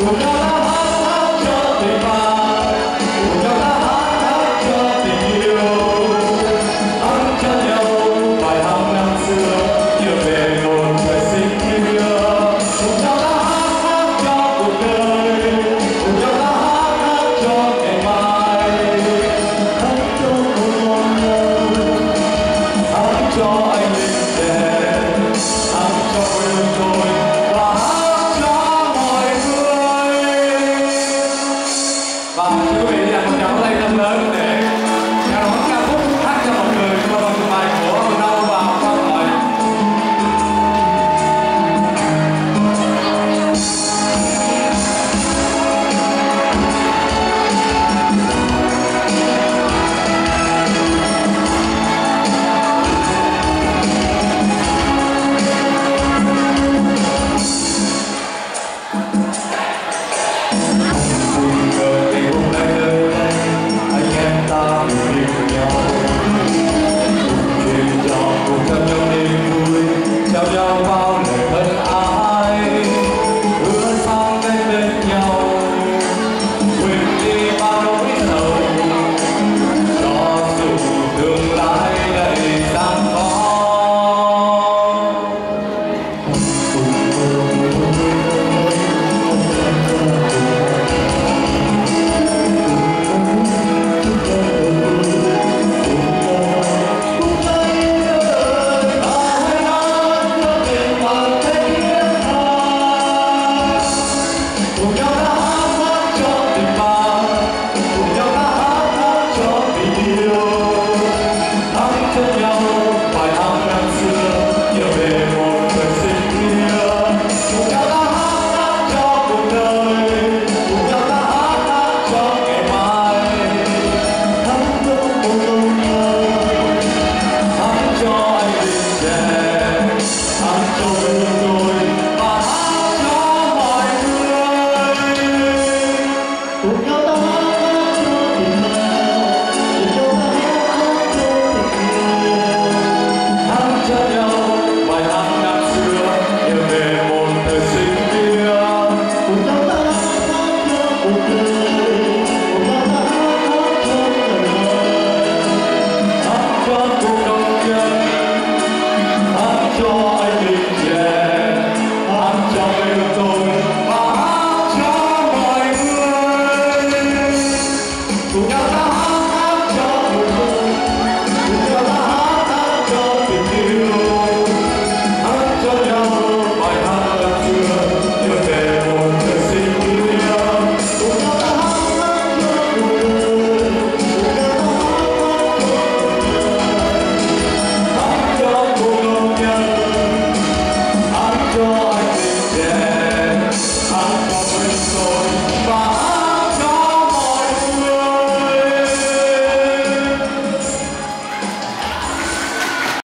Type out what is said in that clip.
Well,